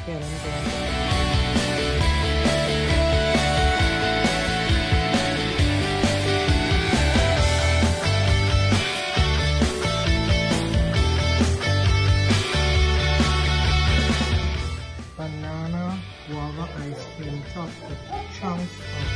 here banana guava ice cream chocolate chunks